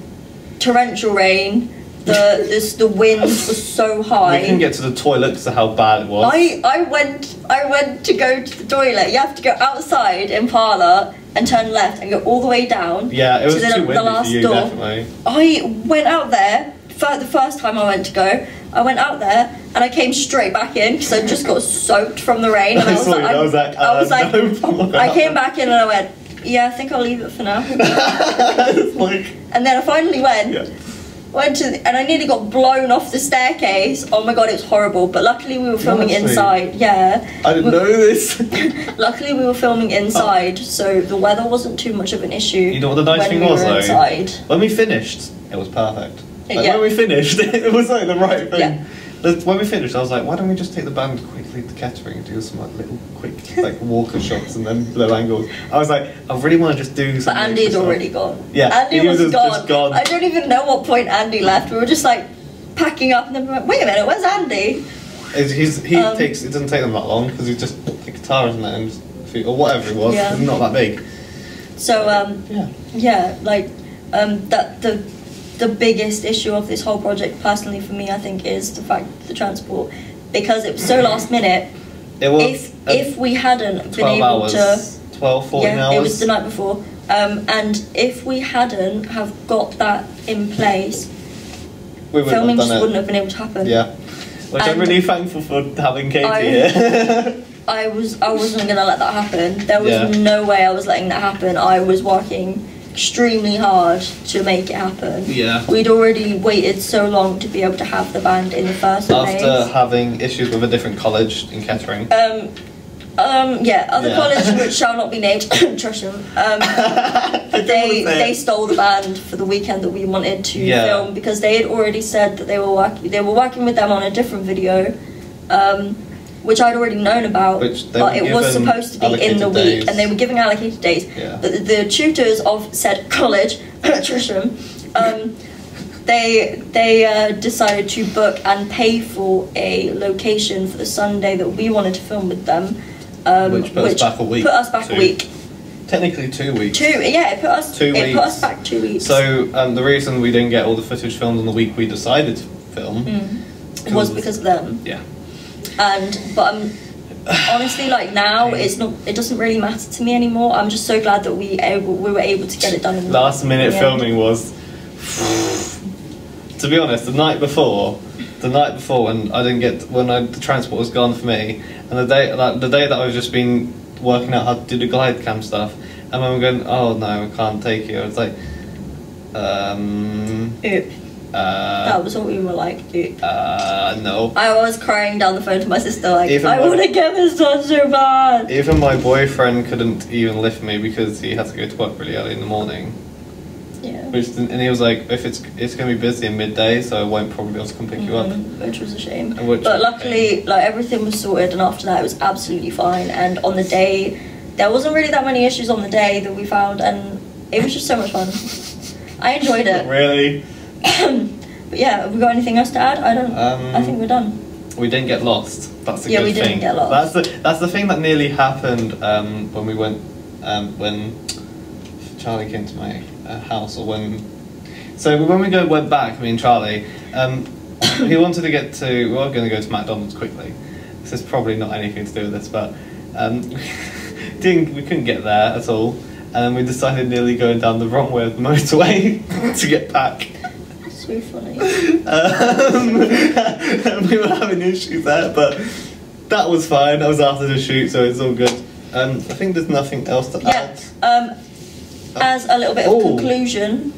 torrential rain. The this, the wind was so high. we couldn't get to the toilet because of how bad it was. I, I went I went to go to the toilet. You have to go outside in parlour and turn left and go all the way down. yeah, it was to the, too the windy last for you, door. definitely. I went out there for the first time I went to go. I went out there and I came straight back in because I just got soaked from the rain. And I I was like, you, I was like, I was uh, like, no, I came back in and I went, yeah, I think I'll leave it for now. like, and then I finally went. yeah. Went to and I nearly got blown off the staircase. Oh my god, it was horrible. But luckily we were filming Honestly? inside. Yeah. I didn't We- know this. Luckily we were filming oh. inside, so the weather wasn't too much of an issue. You know what the nice when thing we was, though? inside. When we finished, it was perfect. Like, Yeah. When we finished, it was like the right thing. Yeah. When we finished, I was like, why don't we just take the band quickly to Kettering and do some like, little quick like walker shots and then low angles. I was like, I really want to just do But something. Andy's extra already gone. Yeah, Andy was, was gone. gone. I don't even know what point Andy left. We were just like packing up and then we went, wait a minute, where's Andy? It's- He's, he Um, takes. It doesn't take them that long because he's just the guitar isn't it, and or whatever it was. Yeah. Not that big. So um, Yeah. yeah, like um, that the the biggest issue of this whole project, personally for me, I think, is the fact the transport, because it was so last minute. It was if if we hadn't been able hours, to 12, 14 yeah, hours. it was the night before. Um, and if we hadn't have got that in place, we would filming just it. wouldn't have been able to happen. Yeah. Which I'm really thankful for having Katie I- here. I was I wasn't gonna let that happen. There was Yeah. no way I was letting that happen. I was working extremely hard to make it happen. yeah. We'd already waited so long to be able to have the band in the first After place. having issues with a different college in Kettering. Um, um, yeah, other Yeah. college which shall not be named, Tresham. Um, they they stole the band for the weekend that we wanted to Yeah. film because they had already said that they were working they were working with them on a different video, um, which I'd already known about. Which but it was supposed to be in the allocated week, and they were giving allocated days. Yeah. The, the tutors of said college, Tresham, um, they they uh, decided to book and pay for a location for the Sunday that we wanted to film with them. Um, Which put us back a week, Put us back two. a week. Technically two weeks. Two, yeah, it put us. Two it put us weeks. back two weeks. So um, the reason we didn't get all the footage filmed on the week we decided to film Mm. was because of them. yeah. And but um, honestly, like now, it's not. It doesn't really matter to me anymore. I'm just so glad that we able we were able to get it done. In Last minute the end. filming was to be honest, the night before the night before when I didn't get when I, the transport was gone for me and the day like, the day that I've just been working out how to do the glide cam stuff and I'm going, Oh no, I can't take you. I was like um Oop. Uh that was what we were like. Oop. uh no. I was crying down the phone to my sister, like, Even I want to get this done so bad. Even my boyfriend couldn't even lift me because he had to go to work really early in the morning. Yeah. Which and he was like, if it's it's gonna be busy in midday, so I won't probably be able to come pick you up. Mhm, Which was a shame. Which but luckily, like everything was sorted, and after that, it was absolutely fine. And on the day, there wasn't really that many issues on the day that we found, and it was just so much fun. I enjoyed it. Really? but yeah, have we got anything else to add? I don't. Um, I think we're done. We didn't get lost. That's the Yeah, good we didn't thing. get lost. That's the that's the thing that nearly happened um, when we went um, when Charlie came to my uh, house or when. So when we go went back, me and Charlie, um, he wanted to get to. We were going to go to McDonald's quickly. This is probably not anything to do with this, but um, didn't we couldn't get there at all. And then we decided nearly going down the wrong way of the motorway to get back. Funny. Um, we were having issues there, but that was fine. I was after the shoot, so it's all good. Um, I think there's nothing else to yeah. add. Um, as a little bit of Oh. conclusion.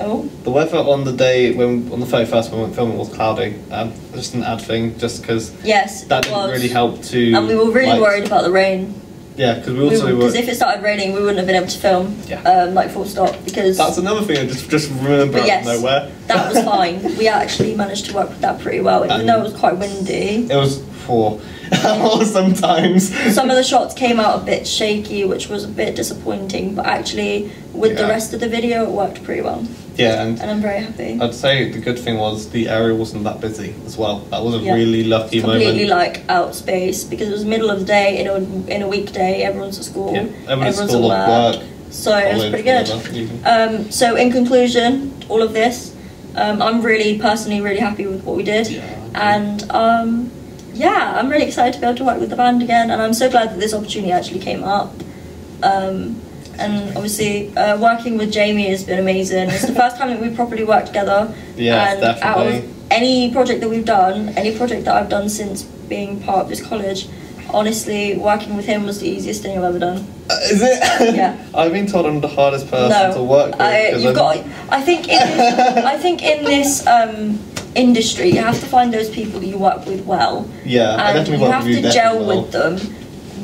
Oh. The weather on the day when on the 31st when we went filming was cloudy. Um, just an ad thing, just because Yes. that didn't was. really help to. And we were really like- worried about the rain. Yeah, because we also were. Because if it started raining, we wouldn't have been able to film. Yeah. Um, like full stop because. That's another thing I just just remember But out yes, of nowhere. that was fine. We actually managed to work with that pretty well, even And- though it was quite windy. It was four. sometimes. Some of the shots came out a bit shaky, which was a bit disappointing. But actually, with the rest of the video, it worked pretty well, Yeah, and and I'm very happy. I'd say the good thing was the area wasn't that busy as well. That was a Yeah. really lucky Completely moment. like out space because it was middle of the day in a in a weekday. Everyone's at school. Yeah, everyone's everyone's at work. work. So it was pretty good. Um, so in conclusion, all of this, um, I'm really personally really happy with what we did, Yeah. and um, yeah, I'm really excited to be able to work with the band again, and I'm so glad that this opportunity actually came up. Um, and obviously, uh, working with Jamie has been amazing. It's the first time that we've properly worked together. Yes, and out of any project that we've done, any project that I've done since being part of this college, honestly, working with him was the easiest thing I've ever done. Is it? Yeah. I've been told I'm the hardest person no, to work with. I, you've I'm- got. I think in this, I think in this um, industry, you have to find those people that you work with well, Yeah, I and definitely you have to gel well. with them.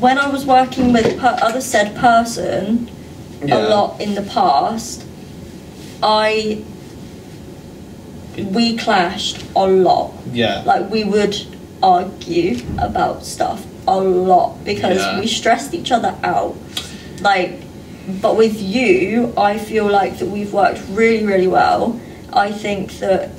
When I was working with per- other said person Yeah. a lot in the past, I we clashed a lot. Yeah. Like we would argue about stuff a lot because Yeah. we stressed each other out. Like, but with you, I feel like that we've worked really, really well. I think that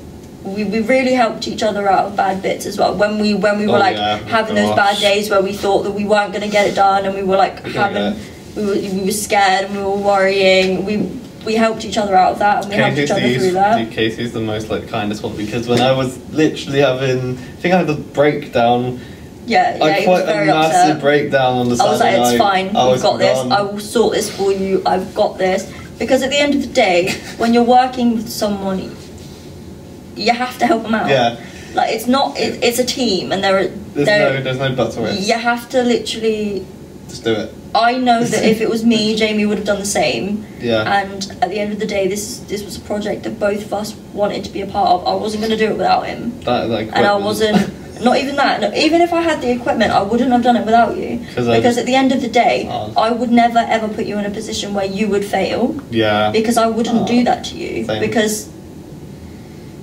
we, we really helped each other out of bad bits as well. When we when we were Oh, like yeah. having those bad days where we thought that we weren't going to get it done, and we were like having we were, we were scared and we were worrying. We we helped each other out of that, and we helped each Casey's other the, through that. Casey's the most like kindest one because when I was literally having, I think I had a breakdown, Yeah, yeah, like quite was a very massive upset. breakdown on the I was Saturday like, it's fine. I was got this. I will sort this for you. I've got this. Because at the end of the day, when you're working with someone, you have to help them out. Yeah. Like it's not. It, it's a team, and there are. There's there, no, there's no but to it. You have to literally. Just do it. I know that if it was me, Jamie would have done the same. Yeah. And at the end of the day, this this was a project that both of us wanted to be a part of. I wasn't going to do it without him, that, that and I wasn't. Not even that. No, even if I had the equipment, I wouldn't have done it without you. 'Cause Because at the end of the day, Oh. I would never ever put you in a position where you would fail. Yeah. Because I wouldn't Oh. do that to you. Same. Because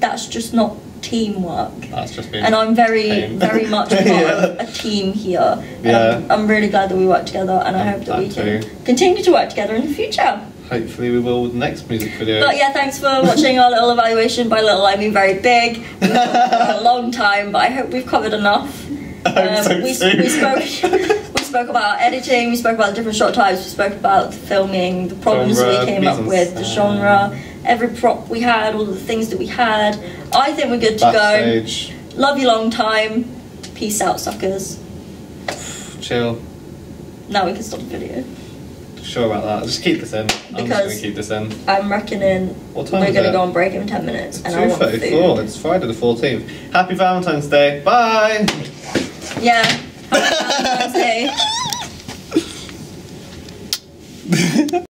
that's just not teamwork. That's just been. And I'm very, very much part Yeah. of a team here. And Yeah. I'm, I'm really glad that we work together, and I hope that we can too. continue to work together in the future. Hopefully we will with the next music video. But yeah, thanks for watching our little evaluation. By little, I mean very big. A long time, but I hope we've covered enough. I hope so Um, we, we spoke we spoke about editing, we spoke about the different shot types, we spoke about the filming, the problems Genre, we came up with, the scène. genre, every prop we had, all the things that we had. I think we're good to Backstage. go. Love you long time. Peace out, suckers. Chill. Now we can stop the video. Sure about that. Just keep this in. I'm just Because- gonna keep this in. I'm reckoning What time we're gonna it? go on break in ten minutes, and I Two want food. thirty-four. It's Friday the fourteenth. Happy Valentine's Day. Bye. Yeah. Happy Valentine's Day.